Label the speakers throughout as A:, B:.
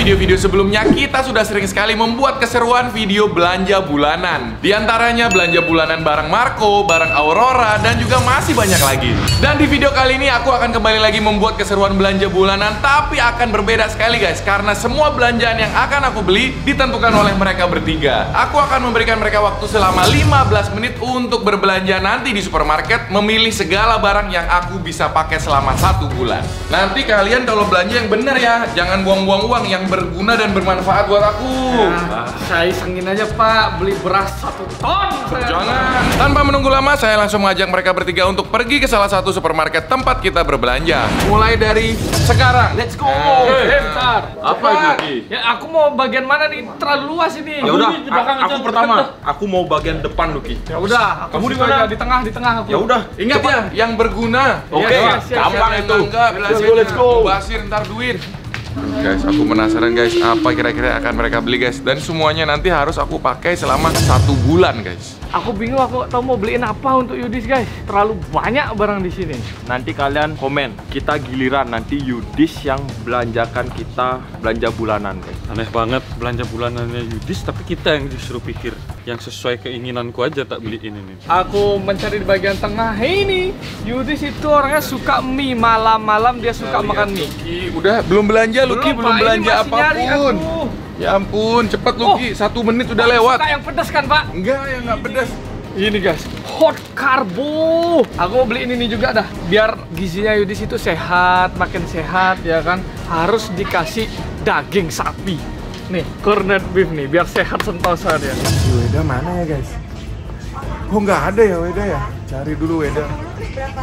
A: video-video sebelumnya kita sudah sering sekali membuat keseruan video belanja bulanan. Di antaranya belanja bulanan barang Marco, barang Aurora, dan juga masih banyak lagi. Dan di video kali ini aku akan kembali lagi membuat keseruan belanja bulanan, tapi akan berbeda sekali guys, karena semua belanjaan yang akan aku beli ditentukan oleh mereka bertiga. Aku akan memberikan mereka waktu selama 15 menit untuk berbelanja nanti di supermarket, memilih segala barang yang aku bisa pakai selama satu bulan. Nanti kalian kalau belanja yang benar ya, jangan buang-buang uang yang berguna dan bermanfaat buat aku.
B: Nah, saya isengin aja pak beli beras satu ton saya.
A: Jangan. Tanpa menunggu lama, saya langsung mengajak mereka bertiga untuk pergi ke salah satu supermarket tempat kita berbelanja. Mulai dari sekarang.
B: Let's go.
A: Eh,
B: Eh, bentar.
C: Apa Ki?
B: Ya aku mau bagian mana nih? Terlalu luas ini.
C: Ya udah,
B: Ini
C: aku pertama. Aku mau bagian depan, Luki.
B: Ya udah,
C: Kamu di mana?
B: Di tengah, di tengah aku.
C: Ya udah,
A: Ingat ya, yang berguna.
C: Oke,
B: yes, yes,
C: gampang itu. Let's go, let's go.
A: Basir ntar duit. Guys, aku penasaran guys, apa kira-kira akan mereka beli guys? Dan semuanya nanti harus aku pakai selama satu bulan guys.
B: Aku bingung aku tahu mau beliin apa untuk Yudis guys. Terlalu banyak barang di sini.
C: Nanti kalian komen. Kita giliran nanti Yudis yang belanjakan kita belanja bulanan, guys.
D: Aneh banget belanja bulanannya Yudis tapi kita yang justru pikir yang sesuai keinginanku aja tak beliin ini.
B: Aku mencari di bagian tengah. Hei ini, Yudis itu orangnya suka mie malam-malam dia suka makan mie.
A: Luki, udah belum belanja Luki, belum,
B: Pak, ini
A: belanja apa
B: pun.
A: Ya ampun, cepet
B: Oh.
A: Luki, satu menit udah lewat.
B: Suka yang pedas kan pak?
A: Enggak, ya nggak pedas.
B: Ini guys, hot carbo. Aku mau beliin ini juga dah, biar gizinya Yudis itu sehat, makin sehat ya kan. Harus dikasih daging sapi. Nih, corned beef nih, biar sehat sentosa dia.
A: Si Weda mana ya guys? Kok nggak ada ya Weda ya? Cari dulu Weda.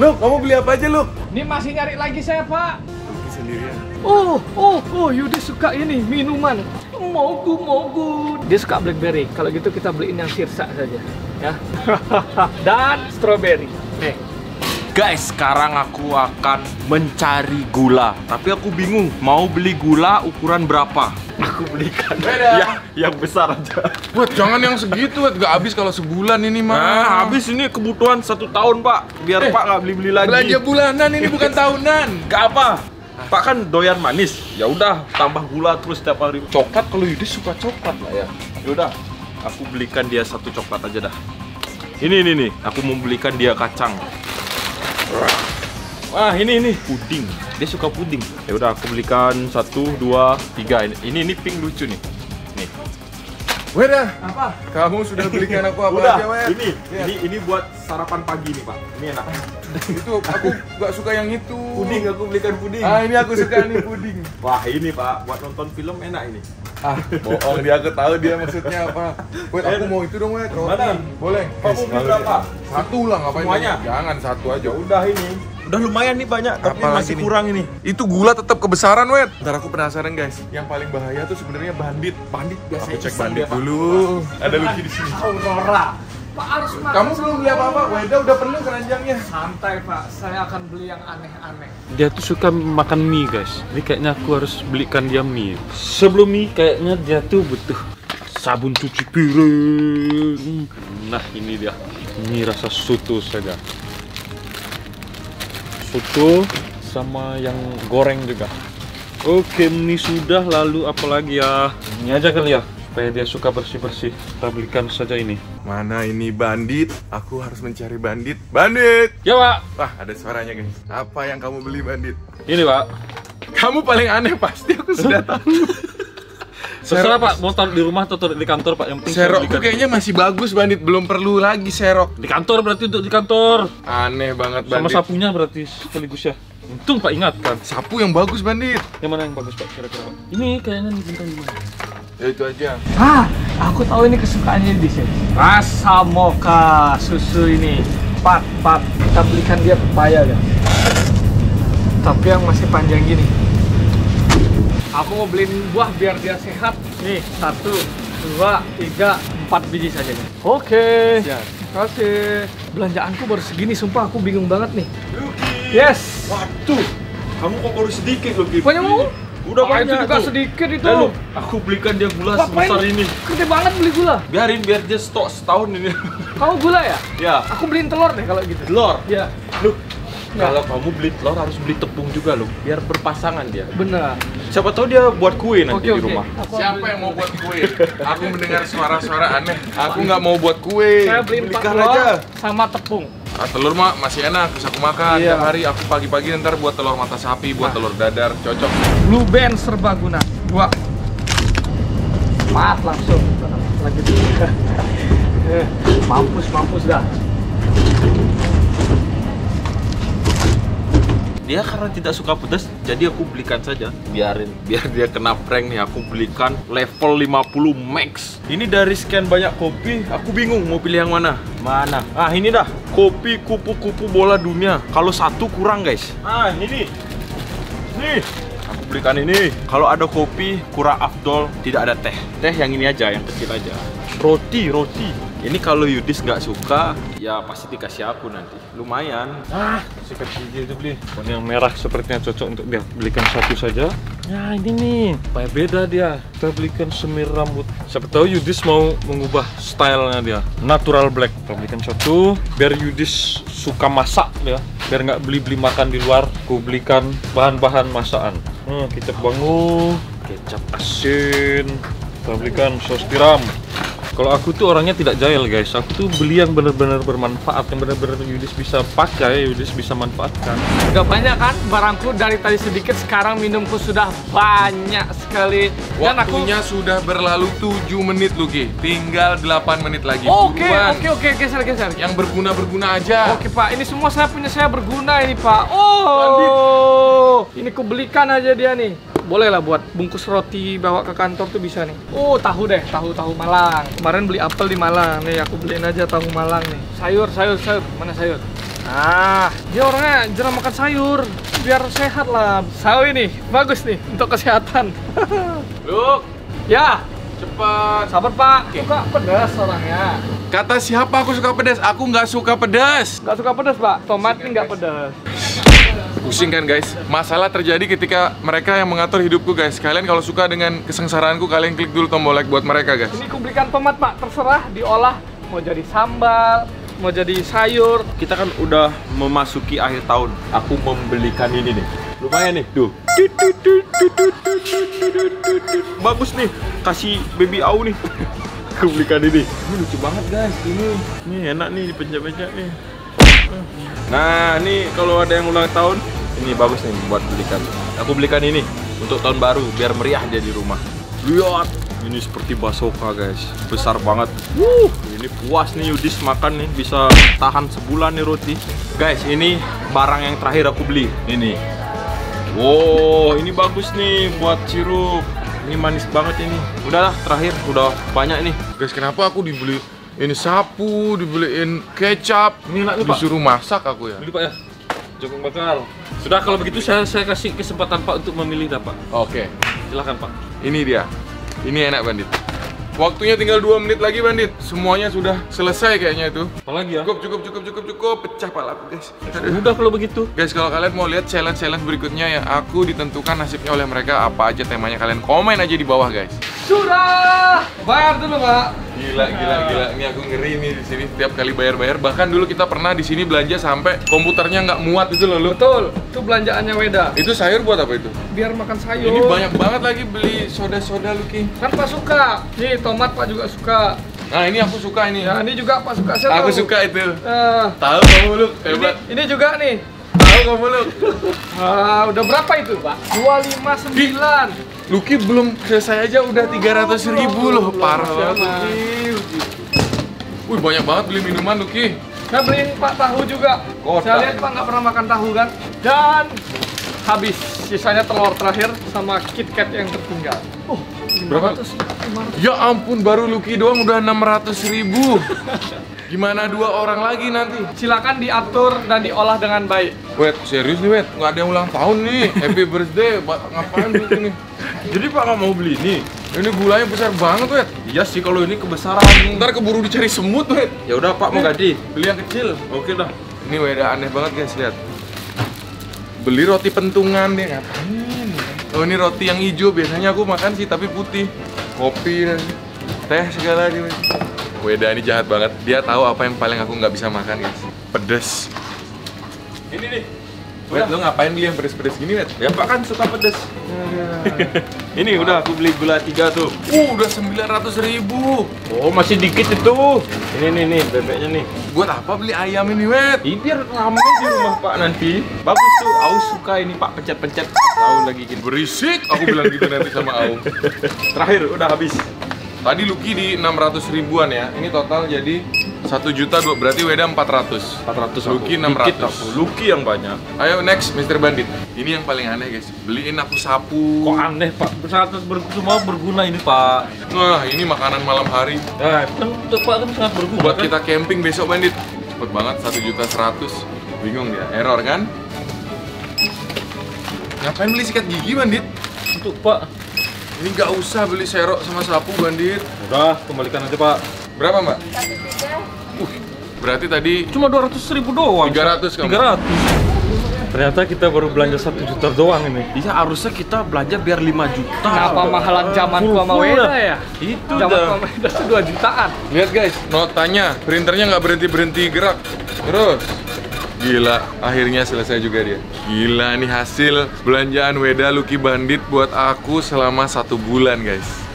A: Luk, kamu beli apa aja Luk?
B: Ini masih nyari lagi saya pak.
A: Sendirian.
B: Oh, oh, oh, Yudis suka ini minuman. Mogu, mogu. Dia suka blackberry. Kalau gitu kita beliin yang sirsa saja, ya. Dan strawberry.
C: Guys, sekarang aku akan mencari gula. Tapi aku bingung mau beli gula ukuran berapa. Aku belikan
A: Beda.
C: ya, yang besar aja.
A: Wet, jangan yang segitu, Wet. Gak habis kalau sebulan ini mah.
C: Nah, habis ini kebutuhan satu tahun, Pak. Biar
A: Eh,
C: Pak nggak beli-beli lagi.
A: Belanja bulanan ini bukan tahunan.
C: Gak apa. Pak kan doyan manis. Ya udah, tambah gula terus setiap hari. Coklat kalau Yudi suka coklat lah ya. Ya udah, aku belikan dia satu coklat aja dah. Ini ini nih, aku mau belikan dia kacang. Wah ini ini puding. Dia suka puding. Ya udah, aku belikan satu, dua, tiga. Ini ini, pink lucu nih. Nih.
A: Weda,
B: apa?
A: kamu sudah belikan aku apa
C: udah,
A: aja, Wed?
C: ini,
A: Ya.
C: ini ini buat sarapan pagi nih Pak. Ini enak.
A: Itu aku gak suka yang itu.
C: Puding aku belikan puding.
A: Ah, ini aku suka nih puding.
C: Wah ini Pak, buat nonton film enak ini.
A: Ah, bohong dia aku tahu dia maksudnya apa. Wait, aku mau itu dong, Wait. Roti.
C: Mana?
A: Boleh.
C: Pak mau beli berapa?
A: Satu lah, ngapain?
C: Semuanya?
A: Jangan satu aja.
C: Ya udah ini. Udah lumayan nih banyak, tapi
A: Apa
C: masih
A: nih?
C: kurang ini.
A: Itu gula tetap kebesaran, Wet. Ntar aku penasaran, guys. Yang paling bahaya tuh sebenarnya bandit. Bandit biasa. Aku cek bandit
C: dia, Pak.
A: dulu. Ada Lucky di sini.
B: Aurora. Pak harus makan.
A: Kamu belum beli apa-apa? Weda udah penuh keranjangnya.
B: Santai pak, saya akan beli yang aneh-aneh.
D: Dia tuh suka makan mie guys. Jadi kayaknya aku harus belikan dia mie. Sebelum mie kayaknya dia tuh butuh sabun cuci piring. Nah ini dia. Ini rasa soto saja. Soto sama yang goreng juga. Oke, mie sudah. Lalu apa lagi ya? Ini aja kali ya. Supaya dia suka bersih-bersih. Kita belikan saja ini.
A: Mana ini bandit? Aku harus mencari bandit. Bandit!
D: Ya pak.
A: Wah, ada suaranya, guys. Apa yang kamu beli, bandit?
D: Ini pak.
A: Kamu paling aneh pasti aku sudah tahu.
D: Terserah pak. Mau taruh di rumah atau taruh di kantor pak. Yang penting
A: Serokku kayaknya masih bagus, bandit. Belum perlu lagi serok.
D: Di kantor berarti untuk di kantor.
A: Aneh banget,
D: Sama
A: bandit.
D: sapunya berarti sekaligus ya. Untung Pak ingatkan.
A: Sapu yang bagus, bandit.
D: Yang mana yang bagus Pak kira-kira Pak? Ini kayaknya nih bintang lima.
A: Ya itu aja.
B: Ah, aku tahu ini kesukaannya di sini. Rasa mocha susu ini. Pat, pat. Kita belikan dia pepaya ya. Tapi yang masih panjang gini. Aku mau beliin buah biar dia sehat. Nih, satu, dua, tiga, empat biji saja nih. Oke.
A: Siap.
B: Terima kasih. Belanjaanku baru segini, sumpah aku bingung banget nih. Yes.
C: Waduh, kamu kok baru sedikit loh, Gip?
B: Banyak mau?
C: Udah
B: Ah, itu
C: banyak
B: juga
C: tuh.
B: sedikit itu.
C: Lalu, aku belikan dia gula
B: Ngapain?
C: sebesar ini.
B: Gede banget beli gula.
C: Biarin biar dia stok setahun ini.
B: Kamu gula ya?
C: ya,
B: Aku beliin telur deh kalau gitu.
C: telur.
B: Ya.
C: Loh,
B: Ya.
C: Kalau kamu beli telur harus beli tepung juga loh, biar berpasangan dia.
B: Bener.
C: Siapa tahu dia buat kue nanti
B: Oke
C: di
B: oke.
C: rumah.
B: Aku
A: Siapa yang mau buat kue? Aku mendengar suara-suara aneh. Aku nggak mau buat kue.
B: Saya beliin empat telur
C: aja.
B: sama tepung.
A: Ah, telur mah masih enak, bisa aku makan
B: Iya.
A: tiap hari. Aku pagi-pagi ntar buat telur mata sapi, buat telur dadar, cocok.
B: Blue Band serbaguna. Dua. Maaf langsung. Lagi dulu. Eh, mampus mampus dah.
C: Dia karena tidak suka pedas, jadi aku belikan saja. Biarin, biar dia kena prank nih. Aku belikan level 50 max. Ini dari sekian banyak kopi, aku bingung mau pilih yang mana. Mana? Ah ini dah, kopi kupu-kupu bola dunia. Kalau satu kurang guys. Ah ini nih, nih. Aku belikan ini. Kalau ada kopi kurang afdol, tidak ada teh. Teh yang ini aja, yang kecil aja. Roti, roti. Ini kalau Yudis nggak suka, ya pasti dikasih aku nanti. Lumayan.
D: Ah, sikat gigi itu beli. Warna yang merah sepertinya cocok untuk dia. Belikan satu saja. Nah ini nih, supaya beda dia. Kita belikan semir rambut. Siapa tahu Yudis mau mengubah stylenya dia. Natural black. Kita belikan satu. Biar Yudis suka masak dia. Biar nggak beli-beli makan di luar. Aku belikan bahan-bahan masakan. Hmm, kecap bangu, kecap asin. Kita belikan saus tiram. Kalau aku tuh orangnya tidak jahil guys, aku tuh beli yang benar-benar bermanfaat, yang benar-benar Yudis bisa pakai, Yudis bisa manfaatkan.
B: Gak banyak kan barangku dari tadi sedikit sekarang minumku sudah banyak sekali dan aku
A: Waktunya sudah berlalu 7 menit Luki. Tinggal 8 menit lagi.
B: Oke oke oke geser geser
A: Yang berguna-berguna aja.
B: Oke pak, ini semua saya punya saya berguna ini pak. Oh, ini kubelikan aja dia nih. Boleh lah buat bungkus roti bawa ke kantor tuh bisa nih. Oh tahu deh, tahu tahu Malang. Kemarin beli apel di Malang nih, aku beliin aja tahu Malang nih. Sayur sayur sayur, mana sayur? Ah, dia orangnya jarang makan sayur, biar sehat lah. Sawi nih, bagus nih untuk kesehatan.
A: Luk,
B: ya,
A: cepat.
B: sabar pak. Suka pedas orangnya.
A: Kata siapa aku suka pedas? Aku nggak suka pedas.
B: Gak suka pedas pak, tomat ini nggak pedas.
A: Pusing kan guys? Masalah terjadi ketika mereka yang mengatur hidupku guys. Kalian kalau suka dengan kesengsaraanku, kalian klik dulu tombol like buat mereka guys.
B: Ini kubelikan tomat pak, terserah diolah mau jadi sambal, mau jadi sayur.
C: Kita kan udah memasuki akhir tahun. Aku membelikan ini nih. Lumayan nih, tuh. Bagus nih, kasih baby au nih. Aku belikan ini. Ini lucu banget guys, ini. Ini enak nih dipencet-pencet nih. Nah, ini kalau ada yang ulang tahun, ini bagus nih buat belikan. Aku belikan ini untuk tahun baru biar meriah dia di rumah. Lihat, ini seperti basoka guys, besar banget. Wuh, ini puas nih Yudis makan nih, bisa tahan sebulan nih roti. Guys, ini barang yang terakhir aku beli. Ini. Wow, ini bagus nih buat sirup. Ini manis banget ini. Udahlah, terakhir udah banyak nih.
A: Guys, kenapa aku dibeli ini sapu, dibeliin kecap,
D: Ini enak nih, Pak.
A: disuruh masak aku ya?
D: Beli Pak ya. Jokong bakal. Sudah kalau begitu saya saya kasih kesempatan Pak untuk memilih dah Pak.
A: Oke,
D: Silakan Pak.
A: ini dia. Ini enak bandit. Waktunya tinggal 2 menit lagi bandit. Semuanya sudah selesai kayaknya itu.
D: Apalagi ya?
A: Cukup, cukup, cukup, cukup, cukup. Pecah palaku guys. Aduh.
D: Udah kalau begitu.
A: Guys, kalau kalian mau lihat challenge-challenge berikutnya yang aku ditentukan nasibnya oleh mereka apa aja temanya kalian komen aja di bawah guys.
B: Sudah, bayar dulu pak.
A: Gila, gila, gila. Ini aku ngeri nih di sini tiap kali bayar-bayar. Bahkan dulu kita pernah di sini belanja sampai komputernya nggak muat itu loh. Lu.
B: Betul, itu belanjaannya Weda.
A: Itu sayur buat apa itu?
B: Biar makan sayur.
A: Ini banyak banget lagi beli soda-soda Luki.
B: Kan pak suka. Nih tomat pak juga suka.
A: Nah, ini aku suka ini.
B: Ya ini juga pak suka. Saya
A: Aku
B: tahu.
A: suka itu.
B: Eh,
A: Tahu kamu lu
B: ini,
A: hebat.
B: ini juga nih.
A: Tahu kamu lu.
B: Ah, udah berapa itu pak? 259.
A: Luki belum selesai aja udah 300 ribu loh. Parah banget. Wih, banyak banget beli minuman Luki.
B: Saya beliin pak tahu juga.
A: Kotak.
B: Saya lihat pak nggak pernah makan tahu kan. Dan habis. Sisanya telur terakhir sama KitKat yang tertinggal. Oh,
A: Berapa?
B: 500.
A: Ya ampun, baru Luki doang udah 600 ribu. Gimana dua orang lagi nanti?
B: Silakan diatur dan diolah dengan baik.
A: Wet, serius nih Wet? Nggak ada yang ulang tahun nih. Happy birthday. Ba- Ngapain Luki nih?
C: Jadi Pak nggak mau beli ini?
A: Ini gulanya besar banget, Wet.
C: Iya sih kalau ini kebesaran.
A: Ntar keburu dicari semut, Wet.
C: Ya udah Pak mau ganti.
A: Beli yang kecil.
C: Oke dah.
A: Ini Weda aneh banget guys, lihat. Beli roti pentungan dia ngapain? Oh ini roti yang hijau biasanya aku makan sih tapi putih. Kopi dan teh segala dia. Weda ini jahat banget. Dia tahu apa yang paling aku nggak bisa makan guys. Pedes.
C: Ini nih.
A: Wet, lo ngapain beli yang pedes-pedes gini, Wet?
C: Ya Pak kan suka pedes. Ini udah aku beli gula tiga tuh.
A: Uh, udah 900 ribu.
C: Oh masih dikit itu. Ini nih nih bebeknya nih.
A: Buat apa beli ayam ini, Wet?
C: Ini biar ramai di rumah Pak nanti. Bagus tuh. Aku suka ini Pak pencet-pencet. Tahu lagi gini.
A: Berisik, aku bilang gitu nanti sama Aung.
C: Terakhir udah habis.
A: Tadi Lucky di 600 ribuan ya. Ini total jadi 1 juta dua berarti Weda 400.
C: 400
A: Lucky
C: aku.
A: 600.
C: Dikit aku. Lucky yang banyak.
A: Ayo next Mr. Bandit. Ini yang paling aneh guys. Beliin aku sapu.
C: Kok aneh Pak? Sangat ber semua berguna ini Pak.
A: Wah, ini makanan malam hari.
C: Nah, kan untuk Pak kan sangat berguna.
A: Buat
C: kan?
A: kita camping besok Bandit. Cepet banget 1 juta 100. Bingung dia. Error kan? Ngapain beli sikat gigi Bandit?
C: untuk Pak.
A: Ini nggak usah beli serok sama sapu Bandit.
C: Udah, kembalikan aja Pak.
A: Berapa Mbak? Uh, berarti tadi
C: Cuma 200 ribu doang.
A: 300 kamu.
C: 300. Ternyata kita baru belanja 1 juta doang ini. Iya, harusnya kita belanja biar 5 juta.
B: Kenapa mahalan zaman
C: Full,
B: sama Weda ya?
C: Itu
B: Zaman
C: dah.
B: sama Weda tuh 2 jutaan.
A: Lihat guys, notanya, printernya nggak berhenti berhenti gerak. Terus, gila, akhirnya selesai juga dia. Gila nih hasil belanjaan Weda Lucky Bandit buat aku selama satu bulan guys.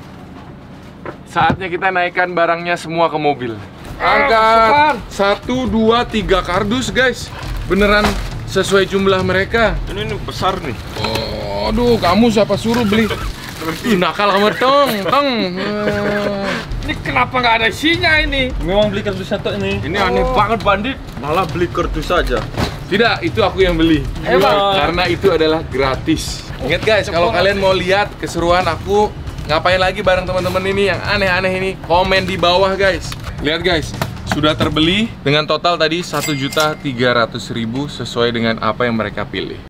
A: Saatnya kita naikkan barangnya semua ke mobil. Angkat satu, dua, tiga kardus guys. Beneran sesuai jumlah mereka.
C: Ini, ini besar nih.
A: Oh, aduh, kamu siapa suruh beli? Ih, nakal kamu tong, tong.
B: Ini kenapa nggak ada isinya ini?
C: Memang beli kardus satu ini. Ini aneh banget bandit. Malah beli kardus saja.
A: Tidak, itu aku yang beli.
B: Emang?
A: Karena itu adalah gratis. Ingat guys, kalau kalian mau lihat keseruan aku ngapain lagi bareng teman-teman ini yang aneh-aneh ini, komen di bawah guys. Lihat guys, sudah terbeli dengan total tadi 1.300.000 sesuai dengan apa yang mereka pilih.